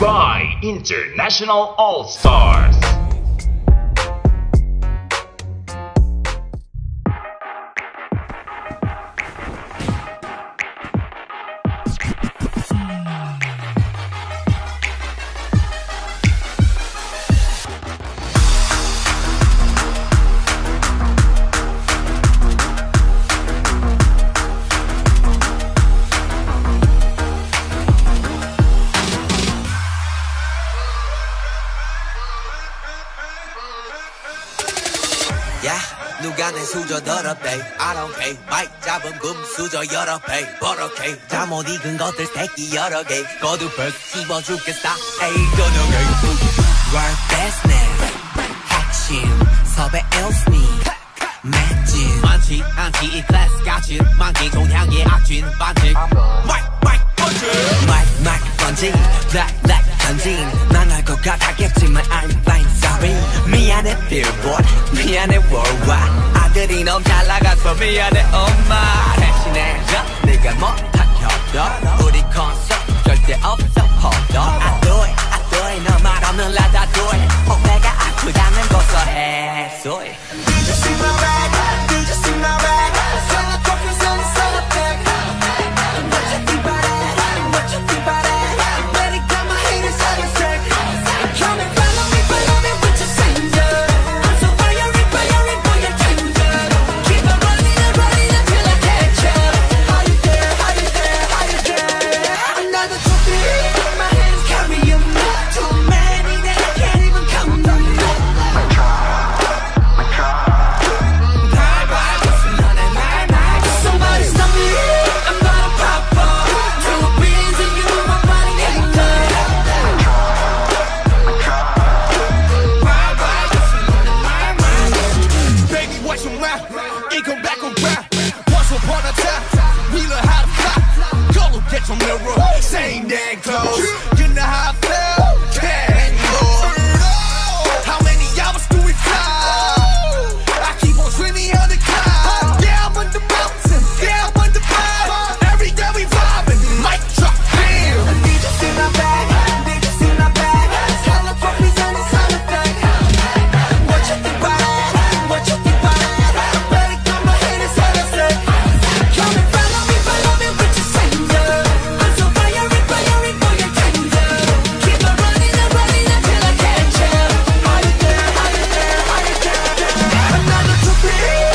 by International All Stars. 야 누가 내 수저 더럽대? I don't care. 마이크 잡은 금 수저 여러 배. 버럭해. 잠못 익은 것들 새끼 여러 개. 거두벌 씹어 죽겠다. 에이 저녁에. World business. 핵심. 섭외 일스니 맷진 많지 않지. 이 클래스 같이 만기 종향의 악진. 반칙 미안해 billboard. 미안해 worldwide. 아들이 너무 잘 나가서 미안해 엄마. 대신해줘 네가 못한 협력 우리 콘서트 절대 없어 on. I do it I do it. 너말 없는 라다 do it 오해가 아프다는 소리 You see my We learn how to fly. look at your mirror. Same dad clothes. me